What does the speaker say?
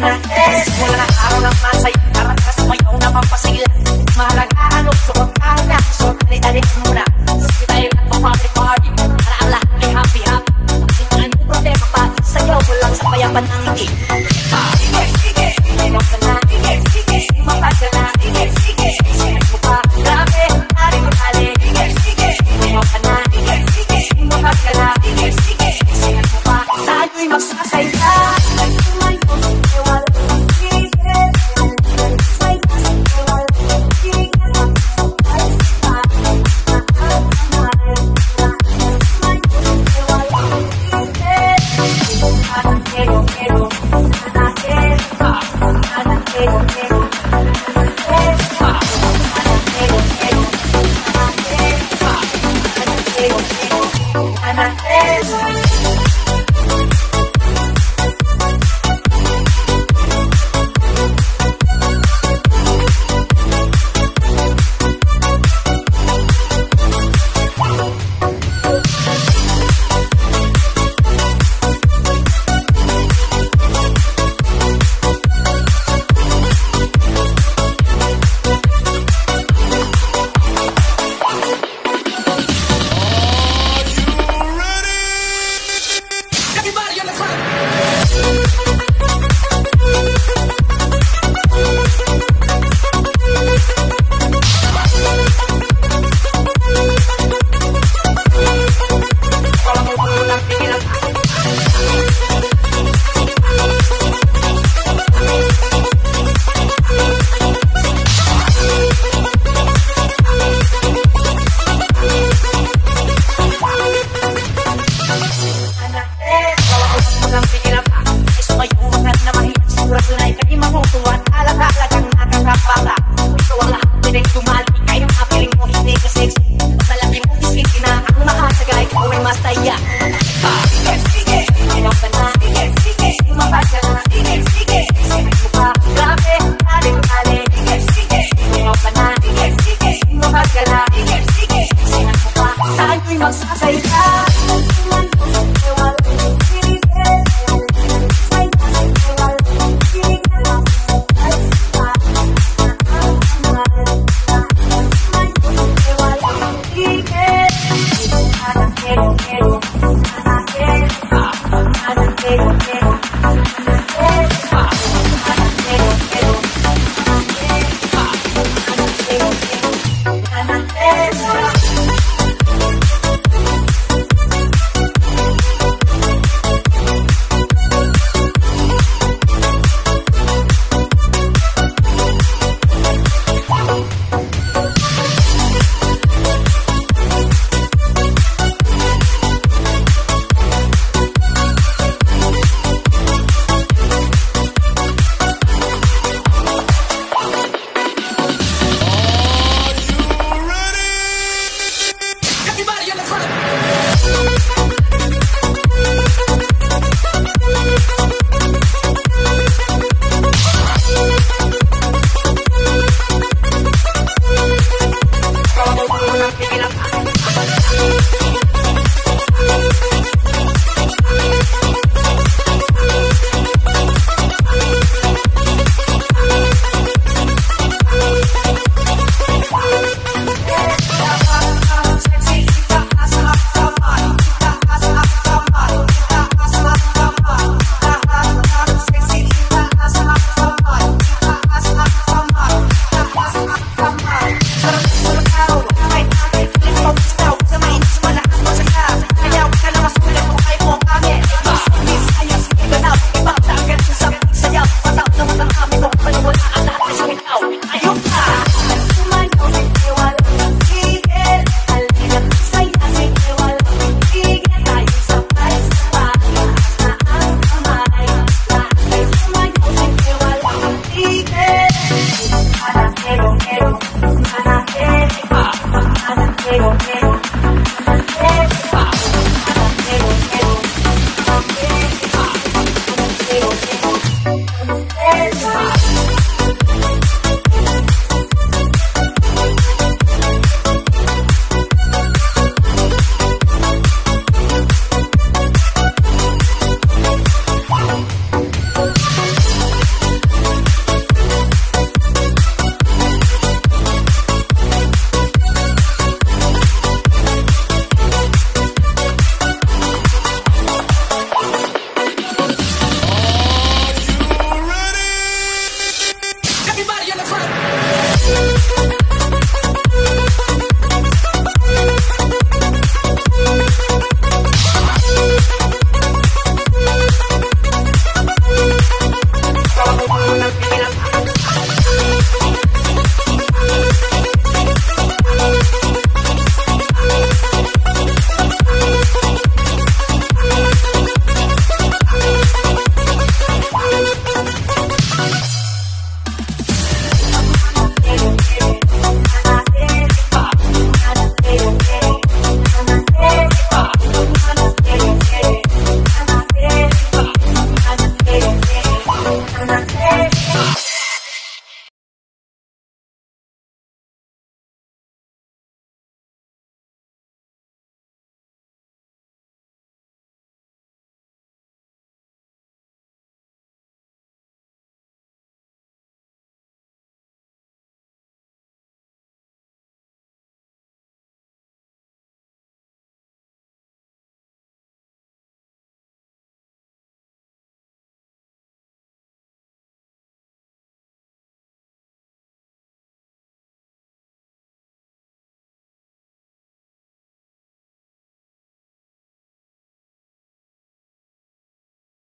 na yes. Simula ng araw ng masay. Para ka sumayaw na pampasilan Mahalaga ang luksuot ang naso Dali-dali muna Sige tayo ng pang-party party. Para ang lahat ay happy-happy Ang mga problema pa Sayaw mo lang sa payapan ng ngiti. Happy-happy mano, quiero, quiero.